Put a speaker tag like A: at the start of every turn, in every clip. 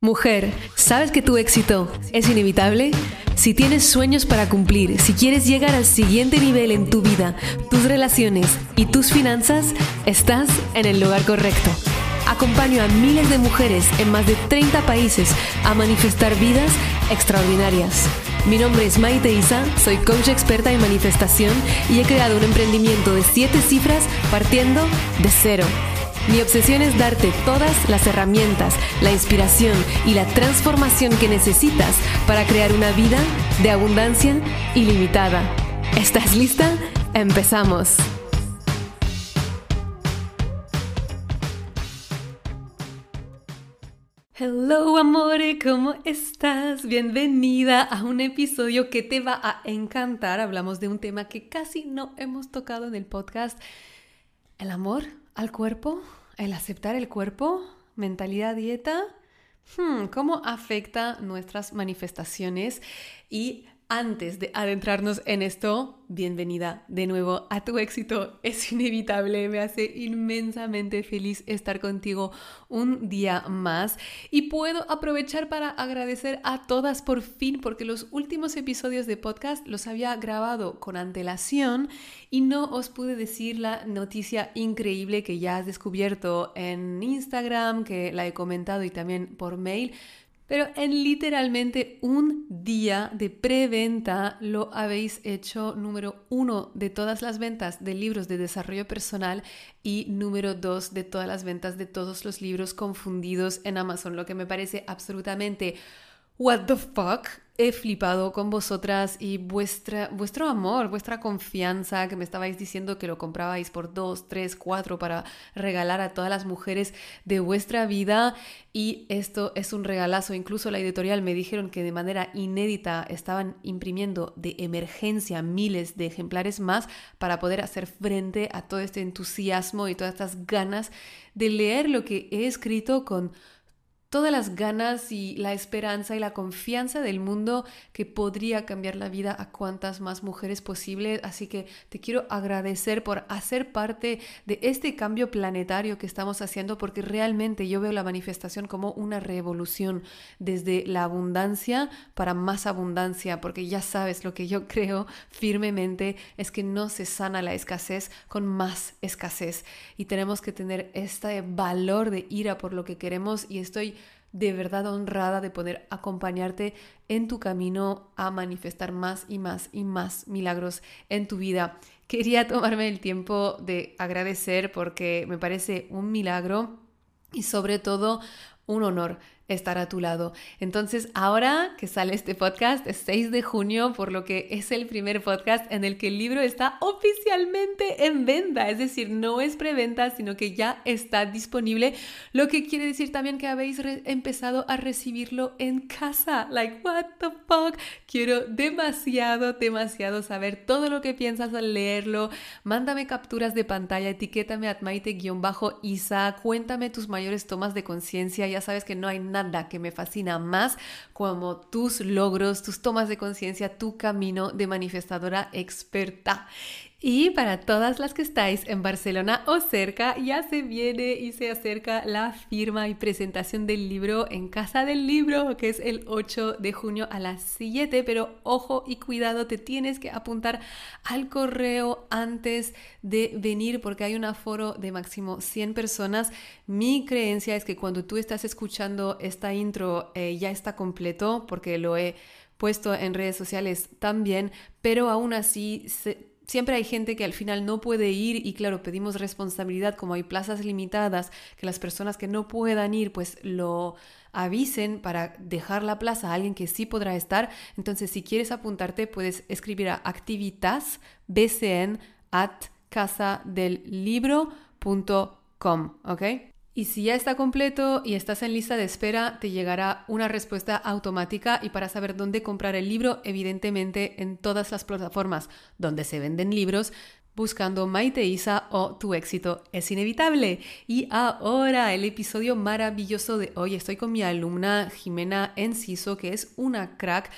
A: Mujer, ¿sabes que tu éxito es inevitable? Si tienes sueños para cumplir, si quieres llegar al siguiente nivel en tu vida, tus relaciones y tus finanzas, estás en el lugar correcto. Acompaño a miles de mujeres en más de 30 países a manifestar vidas extraordinarias. Mi nombre es Maite Isa, soy coach experta en manifestación y he creado un emprendimiento de 7 cifras partiendo de cero. Mi obsesión es darte todas las herramientas, la inspiración y la transformación que necesitas para crear una vida de abundancia ilimitada. ¿Estás lista? Empezamos. Hello amore, ¿cómo estás? Bienvenida a un episodio que te va a encantar. Hablamos de un tema que casi no hemos tocado en el podcast. El amor al cuerpo, el aceptar el cuerpo, mentalidad dieta, hmm, cómo afecta nuestras manifestaciones y antes de adentrarnos en esto, bienvenida de nuevo a tu éxito. Es inevitable, me hace inmensamente feliz estar contigo un día más y puedo aprovechar para agradecer a todas por fin porque los últimos episodios de podcast los había grabado con antelación y no os pude decir la noticia increíble que ya has descubierto en Instagram, que la he comentado y también por mail pero en literalmente un día de preventa lo habéis hecho número uno de todas las ventas de libros de desarrollo personal y número dos de todas las ventas de todos los libros confundidos en Amazon, lo que me parece absolutamente what the fuck he flipado con vosotras y vuestra, vuestro amor, vuestra confianza, que me estabais diciendo que lo comprabais por dos, tres, cuatro para regalar a todas las mujeres de vuestra vida. Y esto es un regalazo. Incluso la editorial me dijeron que de manera inédita estaban imprimiendo de emergencia miles de ejemplares más para poder hacer frente a todo este entusiasmo y todas estas ganas de leer lo que he escrito con todas las ganas y la esperanza y la confianza del mundo que podría cambiar la vida a cuantas más mujeres posible. Así que te quiero agradecer por hacer parte de este cambio planetario que estamos haciendo porque realmente yo veo la manifestación como una revolución desde la abundancia para más abundancia, porque ya sabes lo que yo creo firmemente es que no se sana la escasez con más escasez y tenemos que tener este valor de ira por lo que queremos y estoy de verdad honrada de poder acompañarte en tu camino a manifestar más y más y más milagros en tu vida. Quería tomarme el tiempo de agradecer porque me parece un milagro y sobre todo un honor estar a tu lado. Entonces, ahora que sale este podcast, es 6 de junio, por lo que es el primer podcast en el que el libro está oficialmente en venta, es decir, no es preventa, sino que ya está disponible, lo que quiere decir también que habéis empezado a recibirlo en casa. Like, what the fuck? Quiero demasiado, demasiado saber todo lo que piensas al leerlo. Mándame capturas de pantalla, etiquétame a maite-isa, cuéntame tus mayores tomas de conciencia, ya sabes que no hay nada que me fascina más como tus logros, tus tomas de conciencia, tu camino de manifestadora experta. Y para todas las que estáis en Barcelona o cerca, ya se viene y se acerca la firma y presentación del libro en Casa del Libro, que es el 8 de junio a las 7. Pero ojo y cuidado, te tienes que apuntar al correo antes de venir porque hay un aforo de máximo 100 personas. Mi creencia es que cuando tú estás escuchando esta intro eh, ya está completo porque lo he puesto en redes sociales también, pero aún así... Se, Siempre hay gente que al final no puede ir y claro, pedimos responsabilidad, como hay plazas limitadas, que las personas que no puedan ir pues lo avisen para dejar la plaza a alguien que sí podrá estar. Entonces, si quieres apuntarte, puedes escribir a activitasbcn at casadelibro.com, ¿ok? Y si ya está completo y estás en lista de espera, te llegará una respuesta automática y para saber dónde comprar el libro, evidentemente en todas las plataformas donde se venden libros, buscando Maite Isa o Tu éxito es inevitable. Y ahora el episodio maravilloso de hoy. Estoy con mi alumna Jimena Enciso, que es una crack.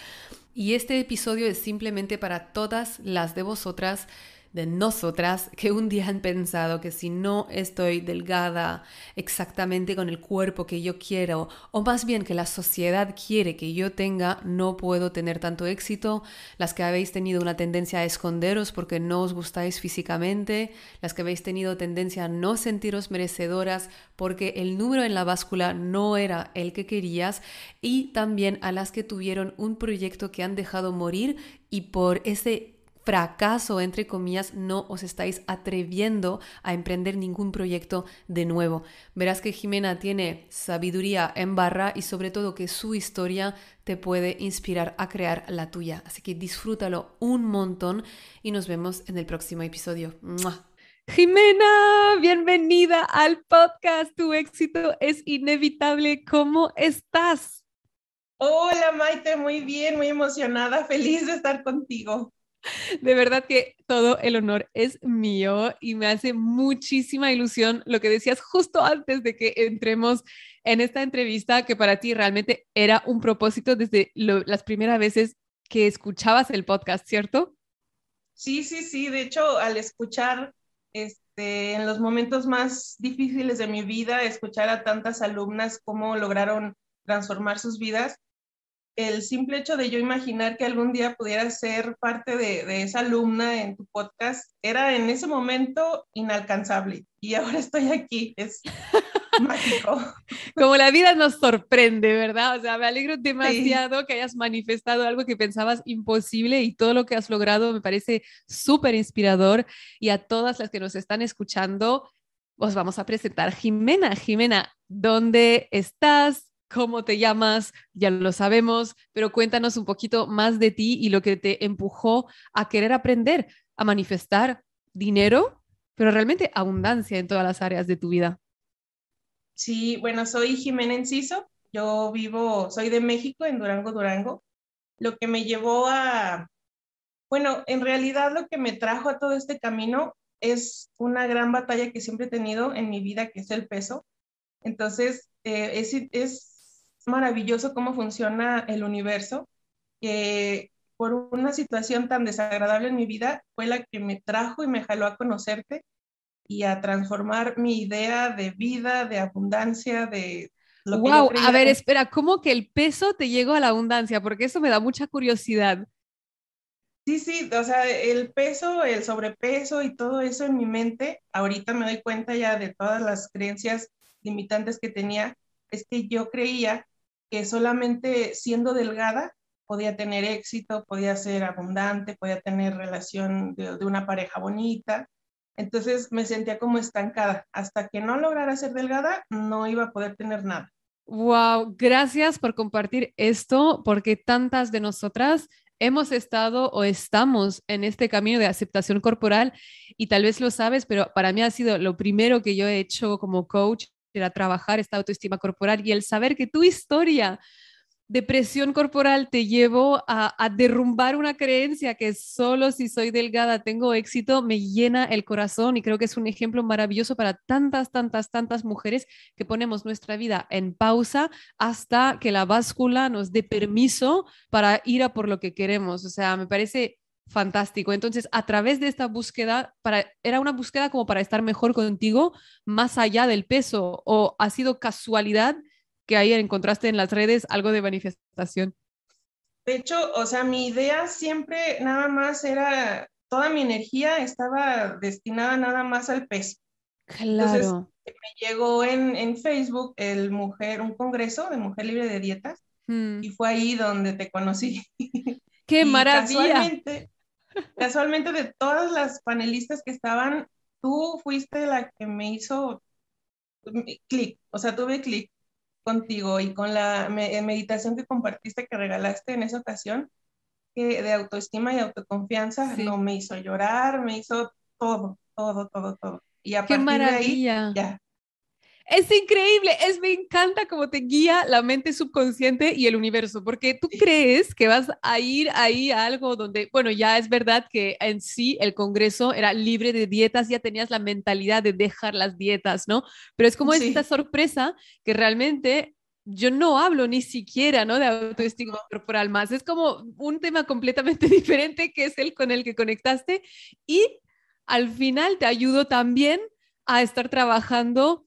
A: Y este episodio es simplemente para todas las de vosotras de nosotras que un día han pensado que si no estoy delgada exactamente con el cuerpo que yo quiero, o más bien que la sociedad quiere que yo tenga, no puedo tener tanto éxito, las que habéis tenido una tendencia a esconderos porque no os gustáis físicamente, las que habéis tenido tendencia a no sentiros merecedoras porque el número en la báscula no era el que querías, y también a las que tuvieron un proyecto que han dejado morir y por ese fracaso, entre comillas, no os estáis atreviendo a emprender ningún proyecto de nuevo. Verás que Jimena tiene sabiduría en barra y sobre todo que su historia te puede inspirar a crear la tuya. Así que disfrútalo un montón y nos vemos en el próximo episodio. Jimena, bienvenida al podcast. Tu éxito es inevitable. ¿Cómo estás?
B: Hola Maite, muy bien, muy emocionada, feliz de estar contigo.
A: De verdad que todo el honor es mío y me hace muchísima ilusión lo que decías justo antes de que entremos en esta entrevista, que para ti realmente era un propósito desde las primeras veces que escuchabas el podcast, ¿cierto?
B: Sí, sí, sí. De hecho, al escuchar este, en los momentos más difíciles de mi vida, escuchar a tantas alumnas cómo lograron transformar sus vidas, el simple hecho de yo imaginar que algún día pudiera ser parte de, esa alumna en tu podcast era en ese momento inalcanzable y ahora estoy aquí, es mágico.
A: Como la vida nos sorprende, ¿verdad? O sea, me alegro demasiado que hayas manifestado algo que pensabas imposible y todo lo que has logrado me parece súper inspirador y a todas las que nos están escuchando. Os vamos a presentar Jimena. Jimena, ¿dónde estás? Cómo te llamas, ya lo sabemos, pero cuéntanos un poquito más de ti y lo que te empujó a querer aprender a manifestar dinero, pero realmente abundancia en todas las áreas de tu vida.
B: Sí, bueno, soy Jimena Enciso, yo vivo, soy de México, en Durango, Durango. Lo que me llevó a, bueno, en realidad lo que me trajo a todo este camino es una gran batalla que siempre he tenido en mi vida, que es el peso. Entonces, eh, es, es maravilloso cómo funciona el universo, que por una situación tan desagradable en mi vida fue la que me trajo y me jaló a conocerte y a transformar mi idea de vida, de abundancia, de...
A: Lo wow, a ver, espera, ¿cómo que el peso te llegó a la abundancia? Porque eso me da mucha curiosidad.
B: Sí, sí, o sea, el peso, el sobrepeso y todo eso en mi mente, ahorita me doy cuenta ya de todas las creencias limitantes que tenía, es que yo creía que solamente siendo delgada podía tener éxito, podía ser abundante, podía tener relación de, una pareja bonita. Entonces me sentía como estancada. Hasta que no lograra ser delgada, no iba a poder tener nada.
A: Wow, gracias por compartir esto, porque tantas de nosotras hemos estado o estamos en este camino de aceptación corporal y tal vez lo sabes, pero para mí ha sido lo primero que yo he hecho como coach era trabajar esta autoestima corporal y el saber que tu historia de presión corporal te llevó a, derrumbar una creencia que solo si soy delgada tengo éxito, me llena el corazón y creo que es un ejemplo maravilloso para tantas, tantas, tantas mujeres que ponemos nuestra vida en pausa hasta que la báscula nos dé permiso para ir a por lo que queremos. O sea, me parece fantástico. Entonces, a través de esta búsqueda, para, era una búsqueda como para estar mejor contigo, más allá del peso, o ha sido casualidad que ahí encontraste en las redes algo de manifestación.
B: De hecho, o sea, mi idea siempre nada más era, toda mi energía estaba destinada nada más al peso.
A: Claro.
B: me llegó en, en, Facebook el mujer, un congreso de mujer libre de dietas, mm. y fue ahí donde te conocí.
A: ¡Qué maravilla!
B: Casualmente, de todas las panelistas que estaban, tú fuiste la que me hizo clic, o sea, tuve clic contigo y con la meditación que compartiste, que regalaste en esa ocasión, que de autoestima y autoconfianza, no me hizo llorar, me hizo todo, todo, todo, todo. Y a
A: ¡Qué maravilla! ya, es increíble, es me encanta cómo te guía la mente subconsciente y el universo, porque tú crees que vas a ir ahí a algo donde, bueno, ya es verdad que en sí el Congreso era libre de dietas, ya tenías la mentalidad de dejar las dietas, ¿no? Pero es como esta sorpresa que realmente yo no hablo ni siquiera, ¿no? De autoestima corporal más. Es como un tema completamente diferente que es el con el que conectaste y al final te ayudó también a estar trabajando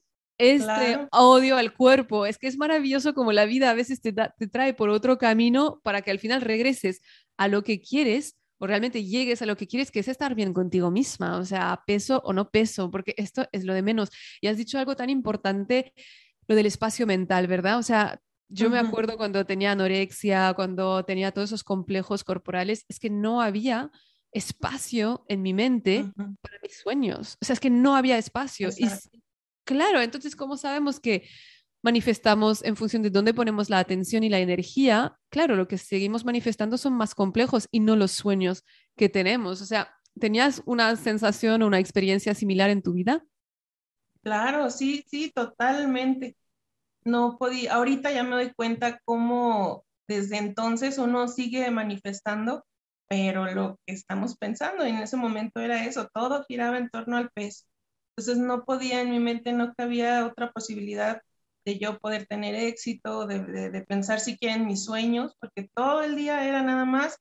A: este odio al cuerpo. Es que es maravilloso como la vida a veces te, te trae por otro camino para que al final regreses a lo que quieres o realmente llegues a lo que quieres, que es estar bien contigo misma, o sea, peso o no peso, porque esto es lo de menos. Y has dicho algo tan importante, lo del espacio mental, ¿verdad? O sea, yo me acuerdo cuando tenía anorexia, cuando tenía todos esos complejos corporales, es que no había espacio en mi mente para mis sueños. O sea, es que no había espacio. Y claro, entonces, ¿cómo sabemos que manifestamos en función de dónde ponemos la atención y la energía? Claro, lo que seguimos manifestando son más complejos y no los sueños que tenemos. O sea, ¿tenías una sensación o una experiencia similar en tu vida?
B: Claro, sí, sí, totalmente. No podía, ahorita ya me doy cuenta cómo desde entonces uno sigue manifestando pero lo que estamos pensando en ese momento era eso, todo giraba en torno al peso. Entonces no podía, en mi mente no cabía otra posibilidad de yo poder tener éxito, de, de, pensar siquiera en mis sueños, porque todo el día era nada más,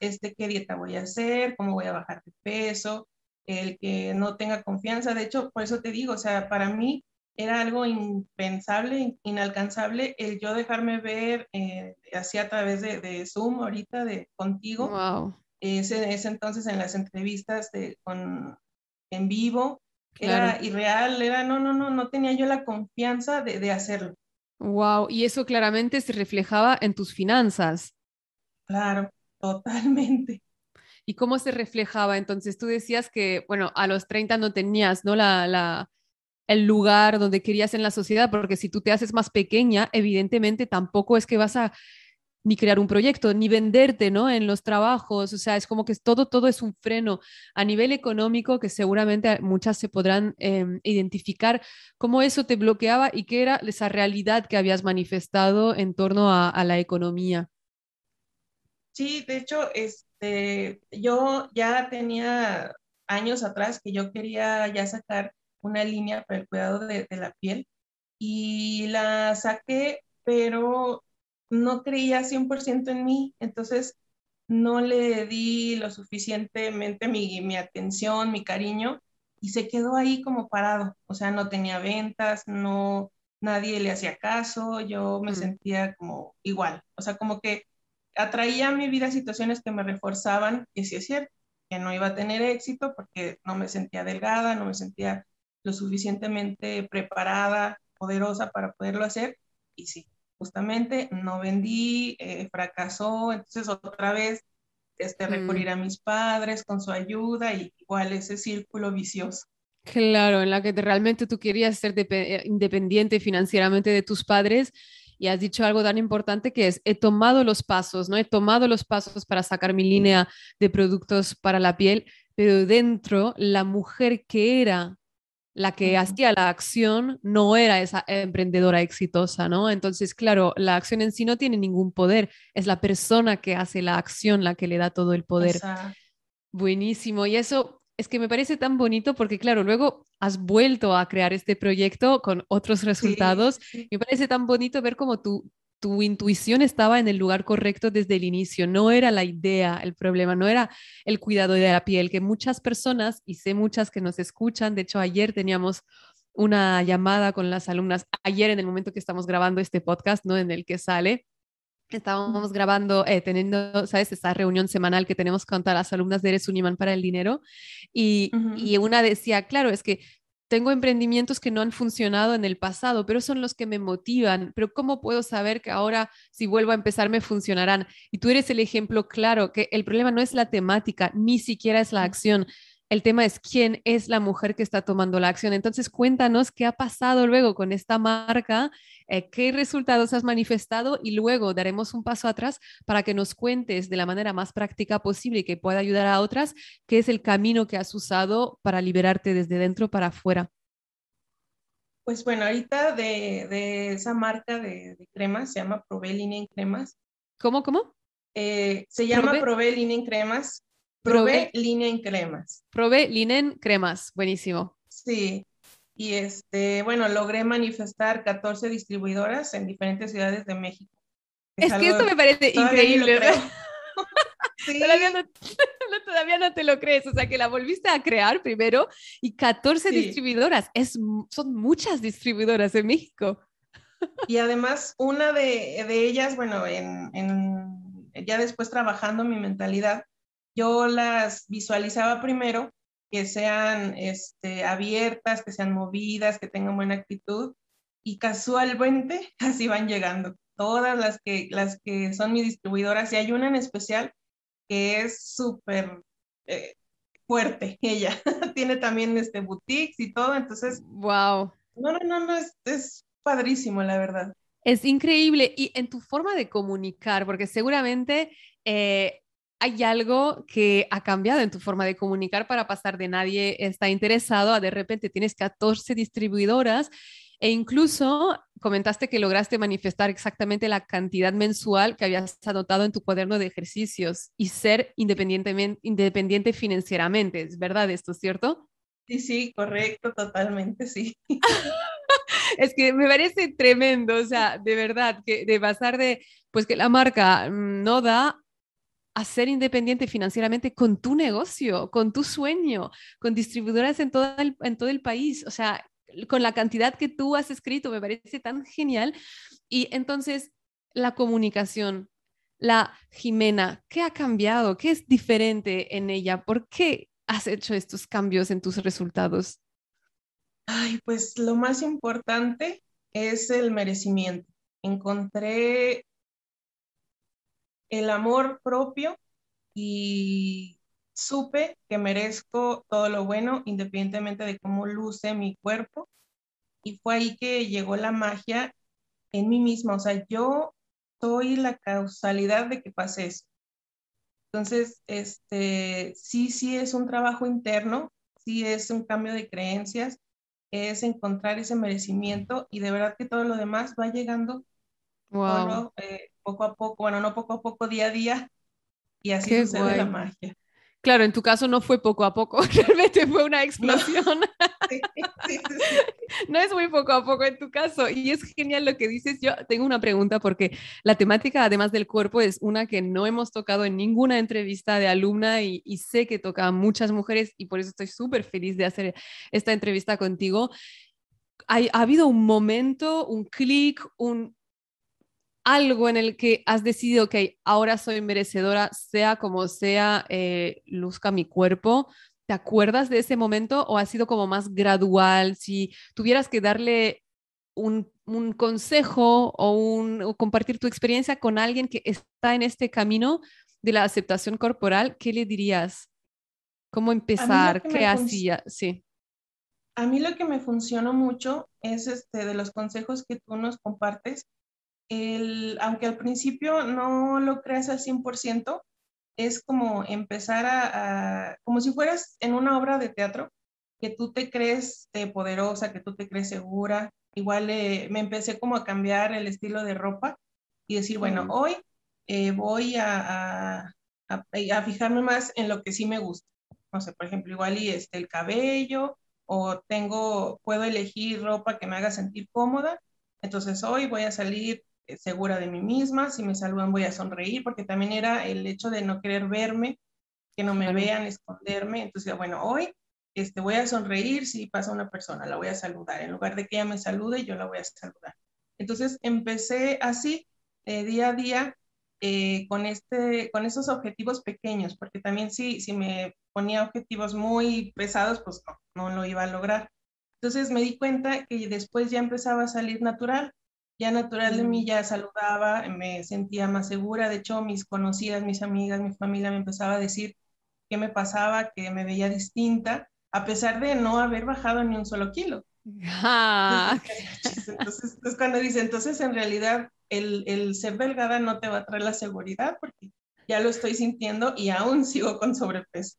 B: este, qué dieta voy a hacer, cómo voy a bajar de peso, el que no tenga confianza. De hecho, por eso te digo, o sea, para mí era algo impensable, inalcanzable, el yo dejarme ver eh, así a través de, de, Zoom ahorita de contigo.
A: Wow.
B: Ese, ese entonces en las entrevistas de, con, en vivo, era irreal, era, no, no, no, no tenía yo la confianza de, de hacerlo.
A: Wow, y eso claramente se reflejaba en tus finanzas.
B: Claro, totalmente.
A: ¿Y cómo se reflejaba? Entonces tú decías que, bueno, a los 30 no tenías, ¿no? La, la, el lugar donde querías en la sociedad, porque si tú te haces más pequeña, evidentemente tampoco es que vas a ni crear un proyecto, ni venderte, ¿no? En los trabajos, o sea, es como que todo, todo es un freno a nivel económico que seguramente muchas se podrán em, identificar cómo eso te bloqueaba y qué era esa realidad que habías manifestado en torno a, la economía.
B: Sí, de hecho, este, yo ya tenía años atrás que yo quería ya sacar una línea para el cuidado de, la piel y la saqué, pero no creía 100% en mí, entonces no le di lo suficientemente mi, mi, atención, mi cariño, y se quedó ahí como parado, o sea, no tenía ventas, no, nadie le hacía caso, yo me sentía como igual, o sea, como que atraía a mi vida situaciones que me reforzaban que sí es cierto, que no iba a tener éxito porque no me sentía delgada, no me sentía lo suficientemente preparada, poderosa para poderlo hacer. Y sí, justamente no vendí, eh, fracasó, entonces otra vez este, mm. recurrir a mis padres con su ayuda y igual ese círculo vicioso.
A: Claro, en la que realmente tú querías ser eh, independiente financieramente de tus padres y has dicho algo tan importante que es, he tomado los pasos, ¿no? He tomado los pasos para sacar mi línea de productos para la piel, pero dentro la mujer que era la que hacía la acción no era esa emprendedora exitosa, ¿no? Entonces, claro, la acción en sí no tiene ningún poder, es la persona que hace la acción la que le da todo el poder. Buenísimo, y eso es que me parece tan bonito porque, claro, luego has vuelto a crear este proyecto con otros resultados. Me parece tan bonito ver cómo tú tu intuición estaba en el lugar correcto desde el inicio, no era la idea el problema, no era el cuidado de la piel, que muchas personas, y sé muchas que nos escuchan, de hecho ayer teníamos una llamada con las alumnas, ayer en el momento que estamos grabando este podcast, ¿no? En el que sale, estábamos grabando, eh, teniendo, ¿sabes? Esta reunión semanal que tenemos con todas las alumnas de Eres un imán para el dinero. Y, y, una decía, claro, es que tengo emprendimientos que no han funcionado en el pasado, pero son los que me motivan. Pero ¿cómo puedo saber que ahora, si vuelvo a empezar, me funcionarán? Y tú eres el ejemplo claro, que el problema no es la temática, ni siquiera es la acción. El tema es quién es la mujer que está tomando la acción. Entonces, cuéntanos qué ha pasado luego con esta marca, eh, qué resultados has manifestado y luego daremos un paso atrás para que nos cuentes de la manera más práctica posible y que pueda ayudar a otras, qué es el camino que has usado para liberarte desde dentro para afuera.
B: Pues bueno, ahorita de, esa marca de, cremas se llama Prove en Cremas.
A: ¿Cómo, cómo?
B: Eh, se llama Prove, en Cremas Probé línea en cremas.
A: Probé linen cremas, buenísimo.
B: Sí, y este, bueno, logré manifestar 14 distribuidoras en diferentes ciudades de México.
A: Es, que esto me parece increíble. sí. todavía no te lo crees, o sea que la volviste a crear primero y 14 distribuidoras, es, son muchas distribuidoras en México.
B: Y además, una de, ellas, bueno, en, ya después trabajando mi mentalidad, yo las visualizaba primero que sean este, abiertas, que sean movidas, que tengan buena actitud y casualmente así van llegando. Todas las que, las que son mis distribuidoras y hay una en especial que es súper eh, fuerte, ella tiene también este boutiques y todo, entonces...
A: Wow.
B: No, no, no, no es, es padrísimo, la verdad.
A: Es increíble. Y en tu forma de comunicar, porque seguramente eh, hay algo que ha cambiado en tu forma de comunicar para pasar de nadie está interesado a de repente tienes 14 distribuidoras e incluso comentaste que lograste manifestar exactamente la cantidad mensual que habías anotado en tu cuaderno de ejercicios y ser independientemente, independiente financieramente. ¿Es verdad esto, cierto?
B: Sí, sí, correcto, totalmente, sí.
A: es que me parece tremendo, o sea, de verdad, que de pasar de, pues que la marca mm, no da a ser independiente financieramente con tu negocio, con tu sueño, con distribuidoras en todo el, en todo el país. O sea, con la cantidad que tú has escrito, me parece tan genial. Y entonces, la comunicación, la Jimena, ¿qué ha cambiado? ¿Qué es diferente en ella? ¿Por qué has hecho estos cambios en tus resultados?
B: Ay, pues lo más importante es el merecimiento. Encontré el amor propio y supe que merezco todo lo bueno independientemente de cómo luce mi cuerpo. Y fue ahí que llegó la magia en mí misma. O sea, yo soy la causalidad de que pase eso. Entonces, este, sí, sí es un trabajo interno, sí es un cambio de creencias, es encontrar ese merecimiento y de verdad que todo lo demás va llegando wow. Eh, poco a poco, bueno, no poco a poco, día a día, y así sucede la magia.
A: Claro, en tu caso no fue poco a poco, realmente fue una explosión. No. es muy poco a poco en tu caso. Y es genial lo que dices. Yo tengo una pregunta porque la temática, además del cuerpo, es una que no hemos tocado en ninguna entrevista de alumna y, y sé que toca a muchas mujeres y por eso estoy súper feliz de hacer esta entrevista contigo. ha habido un momento, un clic, un algo en el que has decidido, que ahora soy merecedora, sea como sea, eh, luzca mi cuerpo. ¿Te acuerdas de ese momento o ha sido como más gradual? Si tuvieras que darle un, consejo o, un, compartir tu experiencia con alguien que está en este camino de la aceptación corporal, ¿qué le dirías? ¿Cómo empezar? ¿Qué hacía? Sí.
B: A mí lo que me funcionó mucho es este, de los consejos que tú nos compartes, el, aunque al principio no lo creas al 100%, es como empezar a, como si fueras en una obra de teatro, que tú te crees eh, poderosa, que tú te crees segura. Igual eh, me empecé como a cambiar el estilo de ropa y decir, bueno, hoy eh, voy a, a, a, fijarme más en lo que sí me gusta. No sé, por ejemplo, igual y este, el cabello o tengo, puedo elegir ropa que me haga sentir cómoda. Entonces hoy voy a salir segura de mí misma, si me saludan voy a sonreír, porque también era el hecho de no querer verme, que no me vean, esconderme. Entonces, bueno, hoy este, voy a sonreír si pasa una persona, la voy a saludar. En lugar de que ella me salude, yo la voy a saludar. Entonces, empecé así, eh, día a día, eh, con, este, con esos objetivos pequeños, porque también si, si me ponía objetivos muy pesados, pues no, no lo iba a lograr. Entonces me di cuenta que después ya empezaba a salir natural ya natural de mí, ya saludaba, me sentía más segura. De hecho, mis conocidas, mis amigas, mi familia me empezaba a decir qué me pasaba, que me veía distinta, a pesar de no haber bajado ni un solo kilo. Ah. Entonces, entonces, cuando dice, entonces en realidad el, el ser delgada no te va a traer la seguridad porque ya lo estoy sintiendo y aún sigo con sobrepeso.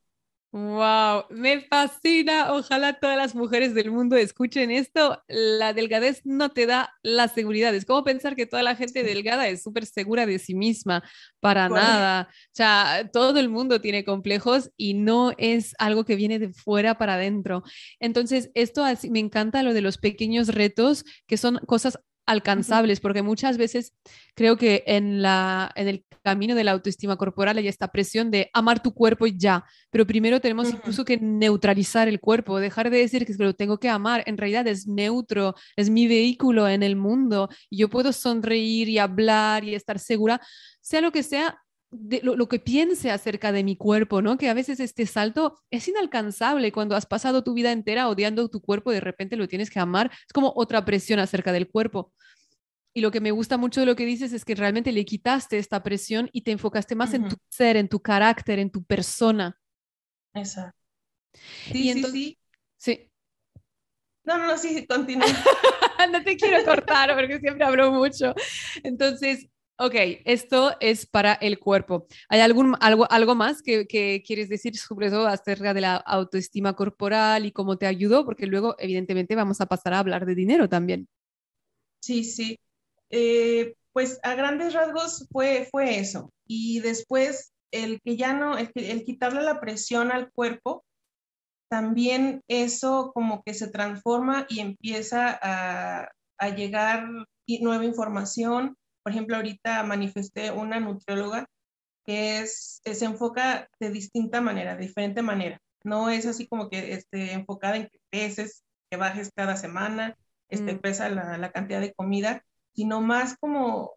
A: Wow, me fascina. Ojalá todas las mujeres del mundo escuchen esto. La delgadez no te da la seguridad. Es como pensar que toda la gente delgada es súper segura de sí misma. Para nada. O sea, todo el mundo tiene complejos y no es algo que viene de fuera para adentro. Entonces, esto me encanta lo de los pequeños retos, que son cosas alcanzables, porque muchas veces creo que en, la, en el camino de la autoestima corporal hay esta presión de amar tu cuerpo y ya, pero primero tenemos incluso que neutralizar el cuerpo, dejar de decir que lo tengo que amar, en realidad es neutro, es mi vehículo en el mundo, y yo puedo sonreír y hablar y estar segura, sea lo que sea, de lo, que piense acerca de mi cuerpo, ¿no? Que a veces este salto es inalcanzable cuando has pasado tu vida entera odiando tu cuerpo, de repente lo tienes que amar, es como otra presión acerca del cuerpo. Y lo que me gusta mucho de lo que dices es que realmente le quitaste esta presión y te enfocaste más en tu ser, en tu carácter, en tu persona.
B: Exacto. Sí, sí, sí.
A: Sí.
B: No, no, no, sí, continúa.
A: no te quiero cortar porque siempre hablo mucho. Entonces, ok, esto es para el cuerpo. ¿Hay algún, algo, algo más que, que, quieres decir sobre eso acerca de la autoestima corporal y cómo te ayudó? Porque luego, evidentemente, vamos a pasar a hablar de dinero también.
B: Sí, sí. Eh, pues a grandes rasgos fue, fue eso. Y después el que ya no, el, el quitarle la presión al cuerpo, también eso como que se transforma y empieza a, a llegar nueva información. Por ejemplo, ahorita manifesté una nutrióloga que es, se enfoca de distinta manera, de diferente manera. No es así como que esté enfocada en que peses, que bajes cada semana, este, mm. pesa la, la, cantidad de comida, sino más como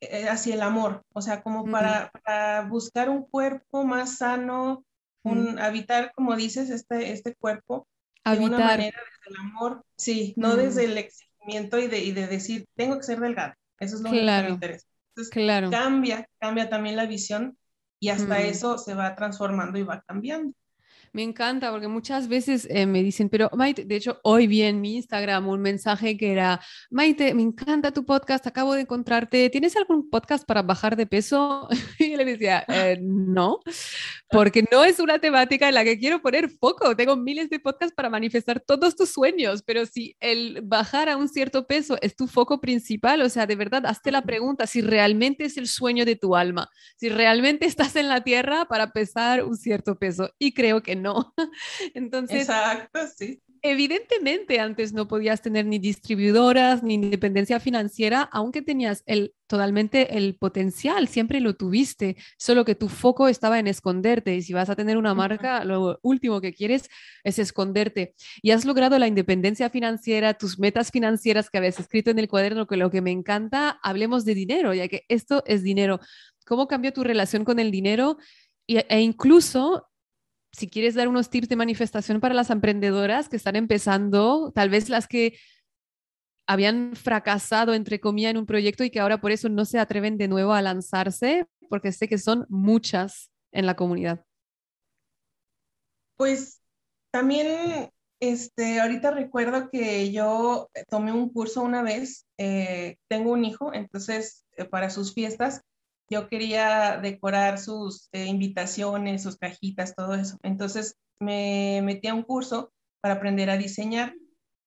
B: eh, hacia el amor, o sea, como para, buscar un cuerpo más sano, un, habitar, como dices, este, este cuerpo de una manera desde el amor, sí, no desde el exigimiento y de, y de decir, tengo que ser delgado, eso es lo que me interesa. Entonces, claro. cambia, cambia también la visión y hasta eso se va transformando y va cambiando.
A: Me encanta porque muchas veces eh, me dicen, pero Maite, de hecho hoy vi en mi Instagram un mensaje que era, Maite, me encanta tu podcast, acabo de encontrarte, ¿tienes algún podcast para bajar de peso? Y le decía, eh, no, porque no es una temática en la que quiero poner foco. Tengo miles de podcasts para manifestar todos tus sueños, pero si el bajar a un cierto peso es tu foco principal, o sea, de verdad, hazte la pregunta si realmente es el sueño de tu alma, si realmente estás en la tierra para pesar un cierto peso. Y creo que no. Entonces,
B: Exacto, sí.
A: Evidentemente antes no podías tener ni distribuidoras ni independencia financiera, aunque tenías el, totalmente el potencial, siempre lo tuviste, solo que tu foco estaba en esconderte y si vas a tener una marca, lo último que quieres es esconderte. Y has logrado la independencia financiera, tus metas financieras que habías escrito en el cuaderno, que lo que me encanta, hablemos de dinero, ya que esto es dinero. ¿Cómo cambió tu relación con el dinero? e incluso si quieres dar unos tips de manifestación para las emprendedoras que están empezando, tal vez las que habían fracasado, entre comillas, en un proyecto y que ahora por eso no se atreven de nuevo a lanzarse, porque sé que son muchas en la comunidad.
B: Pues también, este, ahorita recuerdo que yo tomé un curso una vez, eh, tengo un hijo, entonces eh, para sus fiestas yo quería decorar sus eh, invitaciones, sus cajitas, todo eso. Entonces me metí a un curso para aprender a diseñar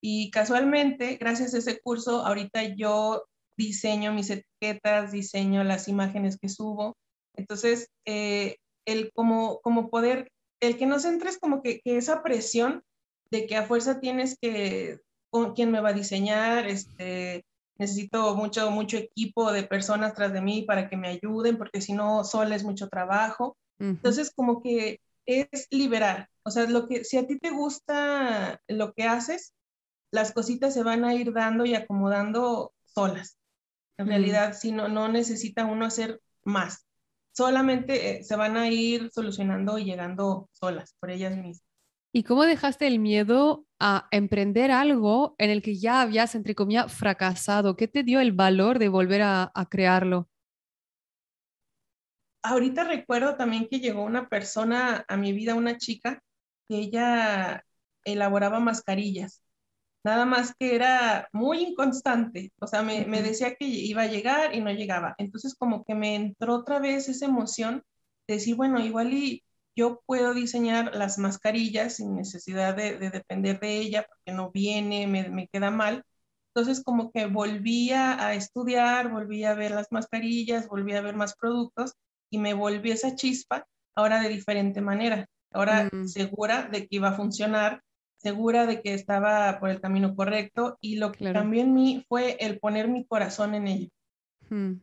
B: y casualmente, gracias a ese curso, ahorita yo diseño mis etiquetas, diseño las imágenes que subo. Entonces, eh, el como, como poder, el que no se entres como que, esa presión de que a fuerza tienes que, con quién me va a diseñar, este, necesito mucho, mucho equipo de personas tras de mí para que me ayuden, porque si no, sola es mucho trabajo. Entonces, como que es liberar. O sea, lo que, si a ti te gusta lo que haces, las cositas se van a ir dando y acomodando solas. En realidad, si no, no necesita uno hacer más. Solamente eh, se van a ir solucionando y llegando solas por ellas mismas.
A: ¿Y cómo dejaste el miedo a emprender algo en el que ya habías, entre comillas, fracasado? ¿Qué te dio el valor de volver a, crearlo?
B: Ahorita recuerdo también que llegó una persona a mi vida, una chica, que ella elaboraba mascarillas. Nada más que era muy inconstante. O sea, me, me decía que iba a llegar y no llegaba. Entonces como que me entró otra vez esa emoción de decir, bueno, igual y yo puedo diseñar las mascarillas sin necesidad de, depender de ella porque no viene, me, queda mal. Entonces como que volví a, estudiar, volví a ver las mascarillas, volví a ver más productos y me volví esa chispa ahora de diferente manera. Ahora mm. segura de que iba a funcionar, segura de que estaba por el camino correcto y lo que cambió en mí fue el poner mi corazón en ello. Hmm.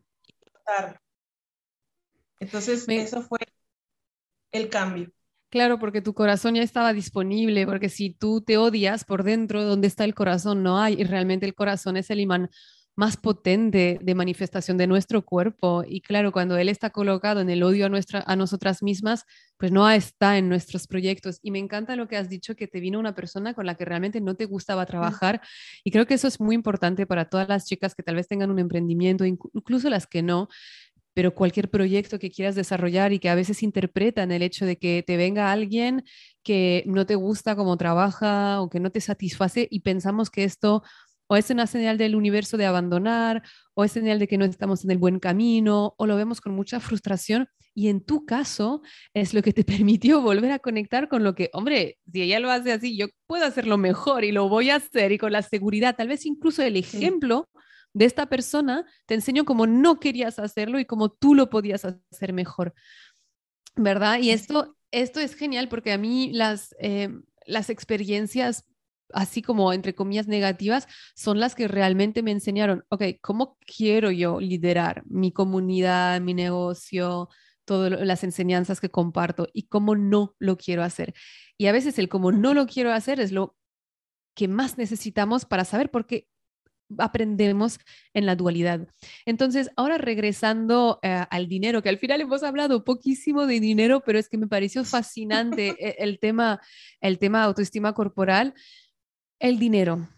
B: Entonces, eso fue el cambio.
A: Claro, porque tu corazón ya estaba disponible, porque si tú te odias por dentro, donde está el corazón? No hay, y realmente el corazón es el imán más potente de manifestación de nuestro cuerpo. Y claro, cuando él está colocado en el odio a, nuestra, a nosotras mismas, pues no está en nuestros proyectos. Y me encanta lo que has dicho, que te vino una persona con la que realmente no te gustaba trabajar. Y creo que eso es muy importante para todas las chicas que tal vez tengan un emprendimiento, incluso las que no, pero cualquier proyecto que quieras desarrollar y que a veces interpretan el hecho de que te venga alguien que no te gusta cómo trabaja o que no te satisface y pensamos que esto o es una señal del universo de abandonar, o es señal de que no estamos en el buen camino, o lo vemos con mucha frustración. Y en tu caso es lo que te permitió volver a conectar con lo que, hombre, si ella lo hace así, yo puedo hacerlo mejor y lo voy a hacer y con la seguridad, tal vez incluso el ejemplo de esta persona te enseñó cómo no querías hacerlo y cómo tú lo podías hacer mejor. ¿Verdad? Y esto, esto es genial porque a mí las, eh, las experiencias así como entre comillas negativas, son las que realmente me enseñaron, ok, ¿cómo quiero yo liderar mi comunidad, mi negocio, todas las enseñanzas que comparto y cómo no lo quiero hacer? Y a veces el cómo no lo quiero hacer es lo que más necesitamos para saber por qué aprendemos en la dualidad. Entonces, ahora regresando eh, al dinero, que al final hemos hablado poquísimo de dinero, pero es que me pareció fascinante e, el, tema, el tema autoestima corporal. El dinero.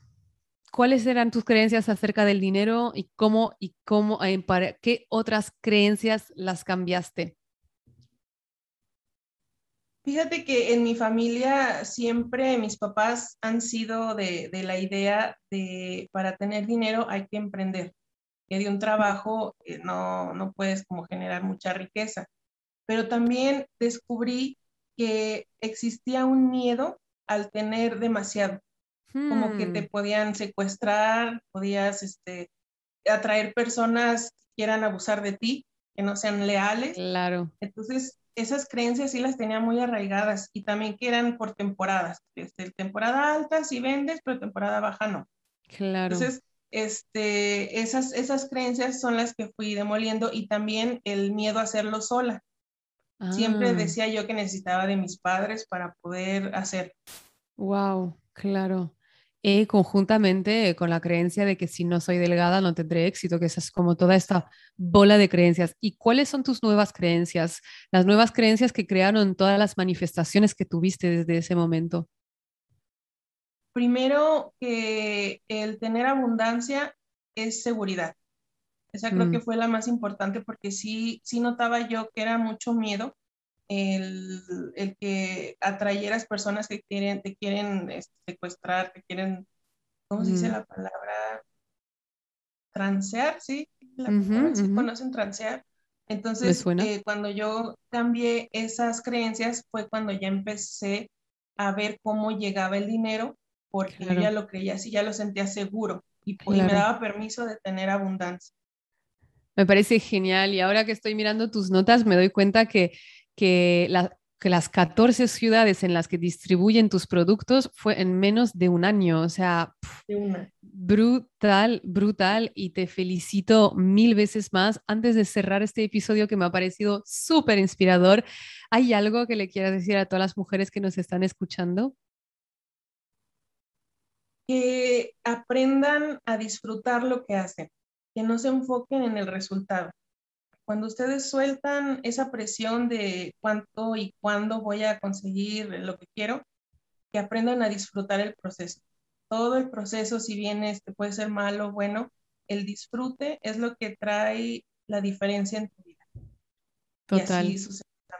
A: ¿Cuáles eran tus creencias acerca del dinero y cómo y cómo eh, para qué otras creencias las cambiaste?
B: Fíjate que en mi familia siempre mis papás han sido de, la idea de para tener dinero hay que emprender, que de un trabajo eh, no, no puedes como generar mucha riqueza. Pero también descubrí que existía un miedo al tener demasiado como que te hmm. podían secuestrar, podías este, atraer personas que quieran abusar de ti, que no sean leales.
A: Claro.
B: Entonces, esas creencias sí las tenía muy arraigadas y también que eran por temporadas. Este, temporada alta sí vendes, pero temporada baja no.
A: Claro.
B: Entonces, este, esas, esas creencias son las que fui demoliendo y también el miedo a hacerlo sola. Siempre ah. decía yo que necesitaba de mis padres para poder hacer.
A: Wow, claro y conjuntamente con la creencia de que si no soy delgada no tendré éxito, que esa es como toda esta bola de creencias. ¿Y cuáles son tus nuevas creencias? Las nuevas creencias que crearon todas las manifestaciones que tuviste desde ese momento.
B: Primero, que el tener abundancia es seguridad. Esa creo mm. que fue la más importante porque sí, sí notaba yo que era mucho miedo el, el, que atrayeras personas que quieren, te quieren este, secuestrar, que quieren, ¿cómo se dice la palabra? Transear, ¿sí? La conocen transear? Entonces, eh, cuando yo cambié esas creencias fue cuando ya empecé a ver cómo llegaba el dinero, porque yo ya lo creía así, ya lo sentía seguro y, pues, y me daba permiso de tener abundancia.
A: Me parece genial y ahora que estoy mirando tus notas me doy cuenta que que, las 14 ciudades en las que distribuyen tus productos fue en menos de un año. O sea, brutal, brutal. Y te felicito mil veces más. Antes de cerrar este episodio que me ha parecido súper inspirador, ¿hay algo que le quieras decir a todas las mujeres que nos están escuchando?
B: Que aprendan a disfrutar lo que hacen, que no se enfoquen en el resultado cuando ustedes sueltan esa presión de cuánto y cuándo voy a conseguir lo que quiero, que aprendan a disfrutar el proceso. Todo el proceso, si bien este puede ser malo o bueno, el disfrute es lo que trae la diferencia en tu vida.
A: Total. Y así sucede la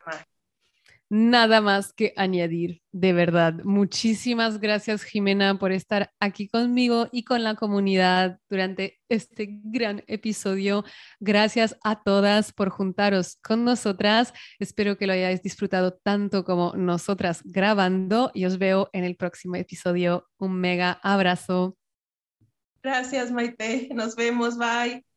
A: nada más que añadir, de verdad. Muchísimas gracias, Jimena, por estar aquí conmigo y con la comunidad durante este gran episodio. Gracias a todas por juntaros con nosotras. Espero que lo hayáis disfrutado tanto como nosotras grabando y os veo en el próximo episodio. Un mega abrazo.
B: Gracias, Maite. Nos vemos. Bye.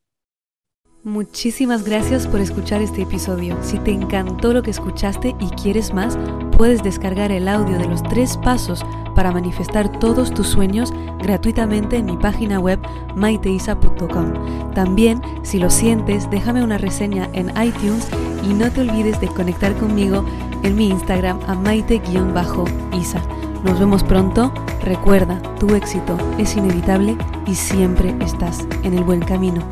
A: Muchísimas gracias por escuchar este episodio. Si te encantó lo que escuchaste y quieres más, puedes descargar el audio de los tres pasos para manifestar todos tus sueños gratuitamente en mi página web maiteisa.com. También, si lo sientes, déjame una reseña en iTunes y no te olvides de conectar conmigo en mi Instagram a maite-isa. Nos vemos pronto. Recuerda, tu éxito es inevitable y siempre estás en el buen camino.